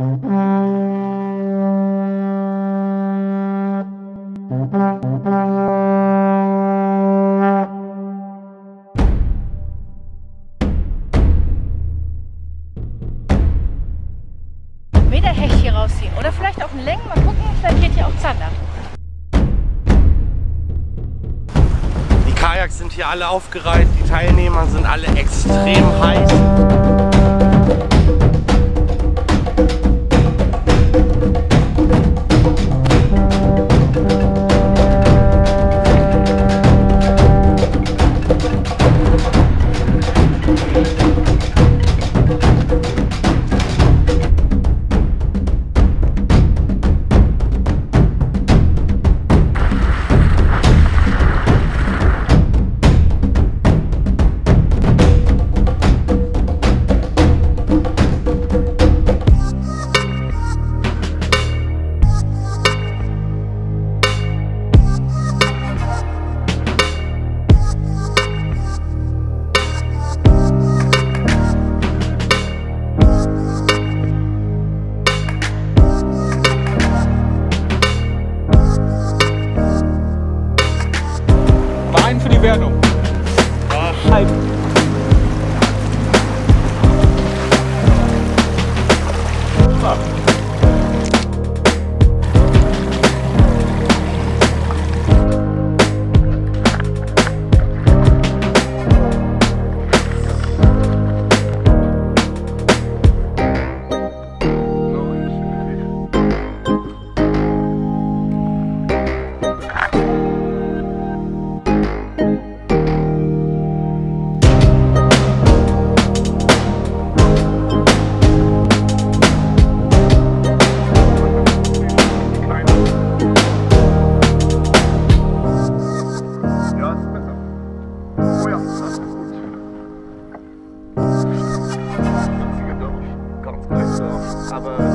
Meter Hecht hier rausziehen. Oder vielleicht auch einen Längen. Mal gucken, vielleicht geht hier auch Zander. Die Kajaks sind hier alle aufgereiht, die Teilnehmer sind alle extrem heiß. Wein für die Wertung. Halb. Aber